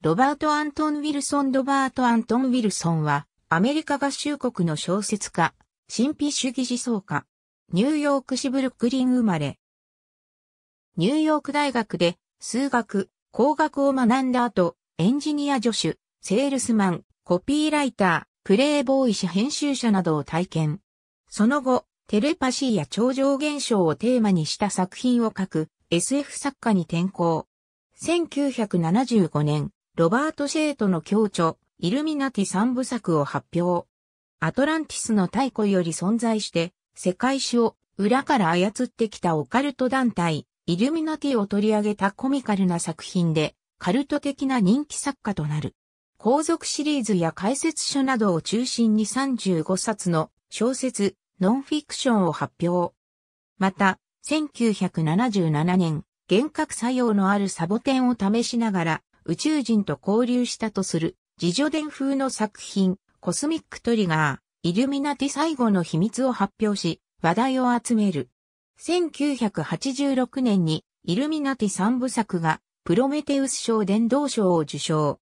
ロバート・アントン・ウィルソン・ロバート・アントン・ウィルソンは、アメリカ合衆国の小説家、神秘主義思想家、ニューヨーク市ブルックリン生まれ。ニューヨーク大学で数学、工学を学んだ後、エンジニア助手、セールスマン、コピーライター、プレイボーイ誌編集者などを体験。その後、テレパシーや超常現象をテーマにした作品を書く SF 作家に転向。1975年、ロバート・シェートの共著、イルミナティ三部作を発表。アトランティスの太古より存在して、世界史を裏から操ってきたオカルト団体、イルミナティを取り上げたコミカルな作品で、カルト的な人気作家となる。皇族シリーズや解説書などを中心に35冊の小説、ノンフィクションを発表。また、1977年、幻覚作用のあるサボテンを試しながら、宇宙人と交流したとする自叙伝風の作品、コスミックトリガー、イルミナティ最後の秘密を発表し、話題を集める。1986年にイルミナティ三部作がプロメテウス賞殿堂賞を受賞。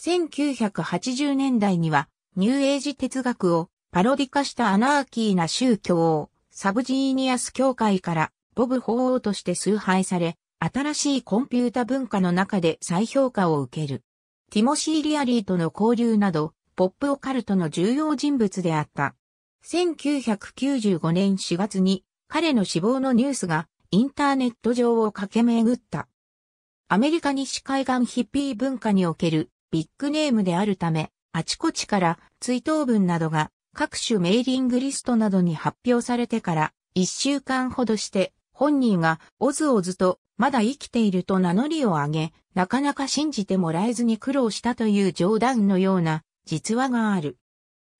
1980年代にはニューエイジ哲学をパロディ化したアナーキーな宗教をサブジーニアス教会からボブ法王として崇拝され、新しいコンピュータ文化の中で再評価を受ける。ティモシー・リアリーとの交流など、ポップオカルトの重要人物であった。1995年4月に彼の死亡のニュースがインターネット上を駆け巡った。アメリカ西海岸ヒッピー文化におけるビッグネームであるため、あちこちから追悼文などが各種メーリングリストなどに発表されてから一週間ほどして本人がおずおずとまだ生きていると名乗りを上げ、なかなか信じてもらえずに苦労したという冗談のような実話がある。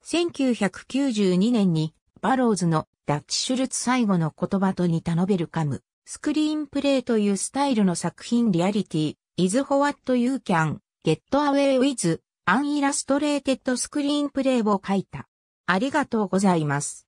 1992年にバローズのダッチシュルツ最後の言葉と似たノベルカム、スクリーンプレイというスタイルの作品リアリティ、is what you can get away with an illustrated screen play を書いた。ありがとうございます。